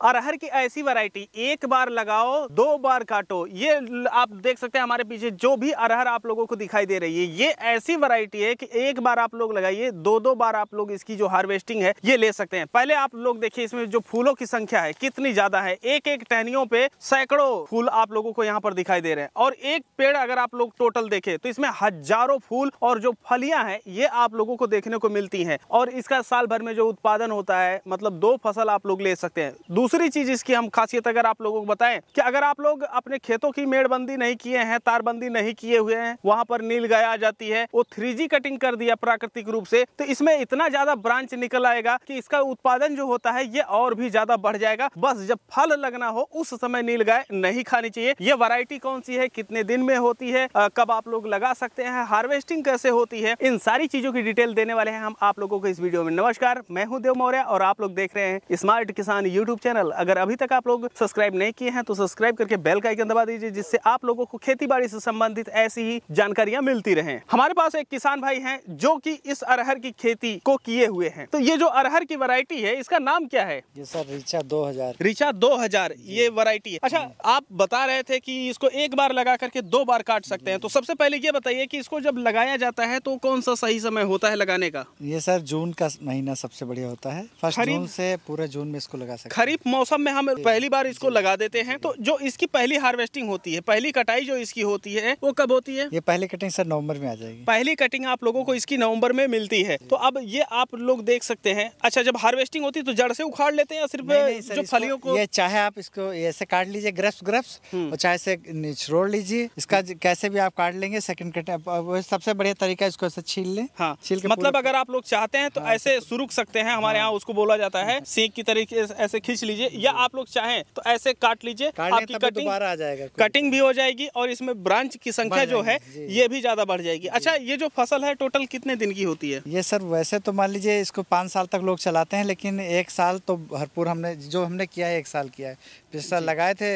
अरहर की ऐसी वैरायटी, एक बार लगाओ, दो बार काटो, ये आप देख सकते हैं हमारे पीछे जो भी अरहर आप लोगों को दिखाई दे रही है, ये ऐसी वैरायटी है कि एक बार आप लोग लगाइए दो दो बार आप लोग इसकी जो हार्वेस्टिंग है, ये ले सकते हैं। पहले आप लोग देखिए इसमें जो फूलों की संख्या है, कितनी ज़्यादा है एक एक टहनियों पे सैकड़ों फूल आप लोगों को यहाँ पर दिखाई दे रहे हैं। और एक पेड़ अगर आप लोग टोटल देखे तो इसमें हज़ारों फूल और जो फलियाँ हैं, ये आप लोगों को देखने को मिलती हैं। और इसका साल भर में जो उत्पादन होता है मतलब दो फ़सल आप लोग ले सकते हैं। दूसरी चीज़ इसकी हम खासियत अगर आप लोगों को बताएँ कि अगर आप लोग अपने खेतों की मेड़बंदी नहीं किए हैं, तारबंदी नहीं किए हुए हैं, वहाँ पर नील गाय आ जाती है, वो थ्री कटिंग कर दिया प्राकृतिक रूप से तो इसमें इतना ज़्यादा ब्रांच निकल आएगा कि इसका उत्पादन जो होता है, ये और भी ज़्यादा बढ़ जाएगा। बस जब फल लगना हो, उस समय नील गाय नहीं खानी चाहिए। ये वैरायटी कौन सी है, कितने दिन में होती है कब आप लोग लगा सकते हैं हार्वेस्टिंग कैसे होती है, इन सारी चीज़ों की डिटेल देने वाले हैं हम आप लोगों को इस वीडियो में। नमस्कार, मैं हूँ देव मौर्य और आप लोग देख रहे हैं स्मार्ट किसान यूट्यूब चैनल अगर अभी तक आप लोग सब्सक्राइब नहीं किए हैं तो सब्सक्राइब करके बेल का आइकन दबा दीजिए जिससे आप लोगों को खेती बाड़ी से संबंधित ऐसी ही जानकारियाँ मिलती रहे। हमारे पास एक किसान भाई है जो की इस अरहर की खेती को किए हुए हैं। तो ये जो अरहर की वरायटी है इसका नाम क्या है? ये सर रिचा दो हज़ार। रिचा दो हज़ार ये वरायटी है। अच्छा आप बता रहे थे की इसको एक बार लगा करके दो बार काट सकते हैं। तो सबसे पहले ये बताइए कि इसको जब लगाया जाता है तो कौन सा सही समय होता है लगाने का? ये सर जून का महीना सबसे बढ़िया होता है। फ़र्स्ट जून से पूरे जून में इसको लगा सकते खरीफ मौसम में हम पहली बार इसको लगा देते हैं तो जो। इसकी पहली हार्वेस्टिंग होती है पहली कटाई जो इसकी होती है वो कब होती है? ये पहली कटिंग सर नवंबर में आ जाएगी। पहली कटिंग आप लोगों को इसकी नवंबर में मिलती है तो अब ये आप लोग देख सकते हैं। अच्छा जब हार्वेस्टिंग होती है तो जड़ से उखाड़ लेते हैं या सिर्फ़ नहीं, नहीं, जो फलियों को? ये चाहे आप इसको ऐसे काट लीजिए ग्रप्स ग्रफ्स और चाहे से निचरोड़ लीजिए इसका कैसे भी आप काट लेंगे सेकंड कट सबसे बढ़िया तरीका इसको ऐसे छील लें। हाँ छील मतलब अगर आप लोग चाहते हैं तो हाँ, ऐसे सुरुक सकते हैं हमारे हाँ। यहाँ उसको बोला जाता है सीख की तरीके ऐसे खींच लीजिए या आप लोग चाहें तो ऐसे काट लीजिए आपकी कटिंग आ जाएगा कटिंग भी हो जाएगी और इसमें ब्रांच की संख्या जो है ये भी ज़्यादा बढ़ जाएगी। अच्छा ये जो फ़सल है टोटल कितने दिन की होती है? ये सर वैसे तो मान लीजिए इसको पाँच साल तक लोग चलाते हैं लेकिन एक साल तो भरपूर हमने जो हमने किया है एक साल किया है। पिछले साल लगाए थे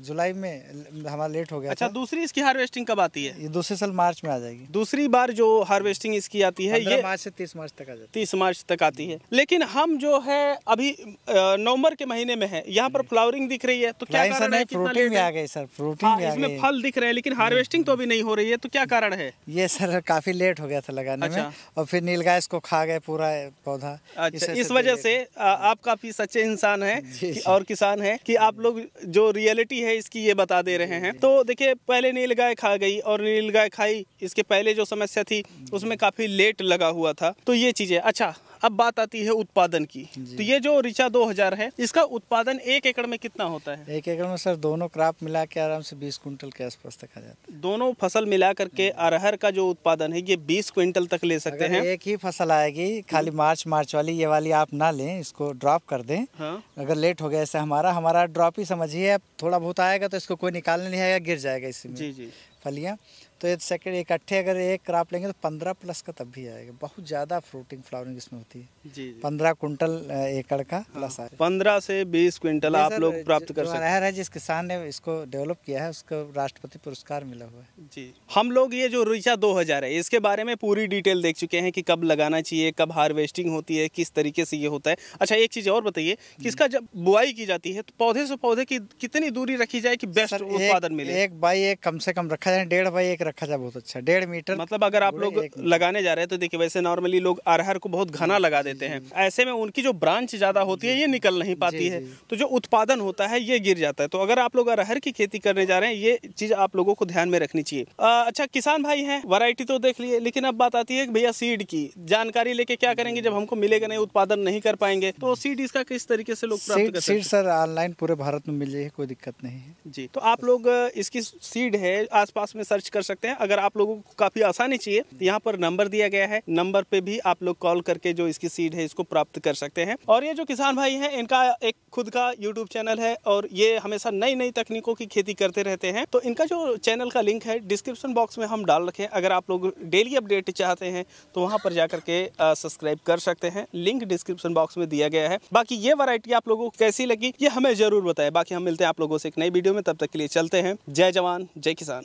जुलाई में हमारा लेट हो गया अच्छा दूसरी इसकी हार्वेस्टिंग कब आती है? ये दूसरे साल मार्च में आ जाएगी। दूसरी बार जो हार्वेस्टिंग इसकी आती है ये मार्च से तीस मार्च तक आ जाती है। तीस मार्च तक आती है। लेकिन हम जो है अभी नवंबर के महीने में है। यहाँ पर फ्लावरिंग दिख रही है तो क्या कारण है फ्रूटिंग आ गई सर फ्रूटिंग हाँ, इसमें फल दिख रहे हैं लेकिन हार्वेस्टिंग तो अभी नहीं हो रही है तो क्या कारण है? ये सर काफ़ी लेट हो गया था लगाने अच्छा। में और फिर नीलगाय इसको खा गए पूरा पौधा। अच्छा इस वजह से आप काफ़ी सच्चे इंसान है और किसान है की आप लोग जो रियलिटी है इसकी ये बता दे रहे हैं। तो देखिये पहले नील गाय खा गई और नील गाय खाई इसके पहले जो समस्या थी उसमें काफ़ी लेट लगा हुआ था। तो ये चीज़ें अच्छा अब बात आती है उत्पादन की। तो ये जो रिचा 2000 है इसका उत्पादन एक एकड़ में कितना होता है? एक एकड़ में सर दोनों क्रॉप मिला के आराम से 20 कुंटल के आसपास तक आ जाता है। दोनों फ़सल मिला करके अरहर का जो उत्पादन है ये 20 क्विंटल तक ले सकते हैं। एक ही फ़सल आएगी खाली मार्च मार्च वाली ये वाली आप ना लें इसको ड्रॉप कर दें। हाँ? अगर लेट हो गया ऐसे हमारा हमारा ड्रॉप ही समझिए थोड़ा बहुत आएगा तो इसको कोई निकालने नहीं आएगा गिर जाएगा इसमें जी जी। फलियाँ तो ये सेकंड इकट्ठे अगर एक क्रॉप लेंगे तो पंद्रह प्लस का तब भी आएगा। बहुत ज़्यादा फ्रूटिंग फ्लावरिंग इसमें होती है। जी पंद्रह कुंटल एकड़ का प्लस हाँ, पंद्रह से बीस क्विंटल आप लोग प्राप्त कर सकते हैं। जिस किसान ने इसको डेवलप किया है उसको राष्ट्रपति पुरस्कार मिला हुआ है। जी। हम लोग ये जो रिचा दो हज़ार है इसके बारे में पूरी डिटेल देख चुके हैं कि कब लगाना चाहिए कब हार्वेस्टिंग होती है किस तरीके से ये होता है। अच्छा एक चीज़ और बताइए कि इसका जब बुआई की जाती है तो पौधे से पौधे की कितनी दूरी रखी जाए कि बेस्ट उत्पादन मिले? एक बाई एक कम से कम रखा जाए डेढ़ बाई एक रखा जाए बहुत अच्छा। डेढ़ मीटर मतलब अगर आप लोग लगाने जा रहे हैं तो देखिए वैसे नॉर्मली लोग अरहर को बहुत घना लगा देते हैं। ऐसे में उनकी जो ब्रांच ज़्यादा होती है ये निकल नहीं पाती है। तो जो उत्पादन होता है ये गिर जाता है। तो अगर आप लोग अरहर की खेती करने जा रहे हैं ये चीज़ आप लोगों को ध्यान में रखनी चाहिए। अच्छा किसान भाई है वरायटी तो देख लिए लेकिन अब बात आती है भैया सीड की। जानकारी लेके क्या करेंगे जब हमको मिलेगा नहीं उत्पादन नहीं कर पाएँगे? तो सीड इसका किस तरीके से लोग प्राप्त कर सीड सर ऑनलाइन पूरे भारत में मिल जाएगी कोई दिक्कत नहीं है। जी तो आप लोग इसकी सीड है आसपास में सर्च कर सकते हैं। अगर आप लोगों को काफ़ी आसानी चाहिए तो यहाँ पर नंबर दिया गया है। नंबर पे भी आप लोग कॉल करके जो इसकी सीड है, इसको प्राप्त कर सकते हैं। और ये जो किसान भाई है, इनका एक खुद का यूट्यूब चैनल है और ये हमेशा नई नई तकनीकों की खेती करते रहते हैं। तो इनका जो चैनल का लिंक है, डिस्क्रिप्शन बॉक्स में हम डाल रखे। अगर आप लोग डेली अपडेट चाहते हैं तो वहाँ पर जाकर के सब्सक्राइब कर सकते हैं। लिंक डिस्क्रिप्शन बॉक्स में दिया गया है। बाकी ये वरायटी आप लोगों को कैसी लगी, ये हमें ज़रूर बताए। बाकी हम मिलते हैं आप लोगों से एक नई वीडियो में। तब तक के लिए चलते हैं। जय जवान, जय किसान।